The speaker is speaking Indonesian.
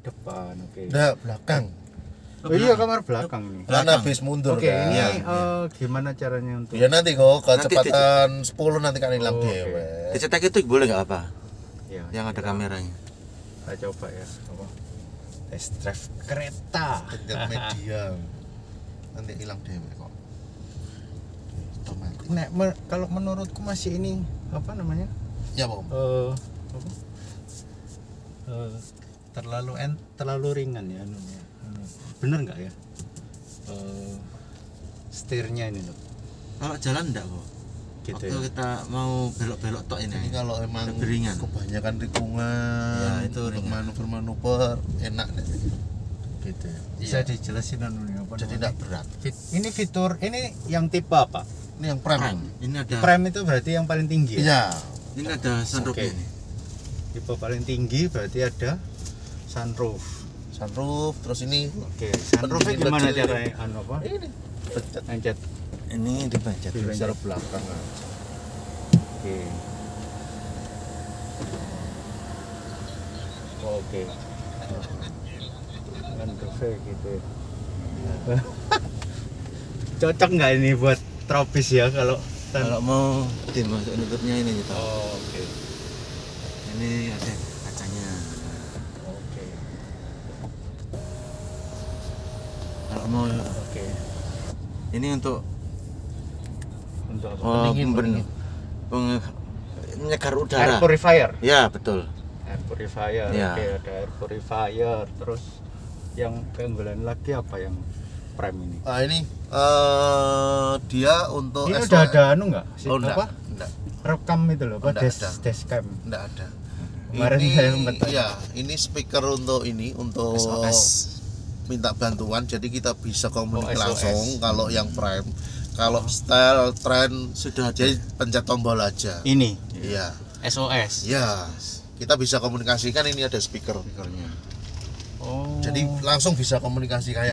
depan oke Nah, belakang. oh iya kamar belakang nih Kan habis mundur oke kan. ini Iya. eh, gimana caranya untuk Ya nanti kok Nanti kecepatan 10 nanti kan hilang Oh, oke. dewe. Dicetak itu boleh nggak apa? ya, Yang ada kameranya. kita coba ya apa test drive kereta Pencet media. Nanti hilang dewe kok. Otomatis. Nek, me- kalau menurutku masih ini apa namanya Ya, Om. eh apa Eh, terlalu en, terlalu ringan ya anunya Anu, bener nggak ya Eh, setirnya ini loh Kalau jalan enggak kok. gitu Waktu ya kita mau belok-belok tok ini. Ini kalau emang ringan. kebanyakan tikungan, Ya, itu manuver-manuver enak deh. gitu ya bisa Iya. dijelasin anunya apa Jadi tidak berat. Fit- ini fitur ini yang tipe apa Ini yang prime. Prime. Ini ada prime itu berarti yang paling tinggi ya Iya. ini ada sunroof Oke. ini. tipe paling tinggi berarti ada sunroof. Sunroof, terus ini oke sunroofnya gimana caranya? Anu apa? Ini. Pencet. Pencet. Ini dipencet. Secara belakang. Aja. oke. Oke sunroofnya gitu. Ya. cocok nggak ini buat tropis ya kalau Kalau mau dimasuk nutupnya ini gitu. oh, oke. Ini ada kacanya. oke Kalau mau oke ini untuk untuk apa? oh, Pendingin, pendingin. peng- menyegar air udara. purifier Ya, betul. air purifier Ya. oke ada air purifier terus yang keunggulan lagi apa yang prime ini Ah ini eh dia untuk ini SOS. udah ada anu nggak sih Oh, enggak, apa enggak, rekam itu loh apa des ada. dashcam enggak ada. Kemarin ini saya ya, ini speaker untuk ini untuk SOS. Minta bantuan jadi kita bisa komunikasi Oh, langsung kalau yang prime. Kalau style trend Sudah ada. jadi pencet tombol aja. ini Iya. SOS Ya, kita bisa komunikasikan ini ada speaker. speakernya. oh Jadi langsung bisa komunikasi kayak